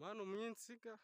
Mano, minha siga.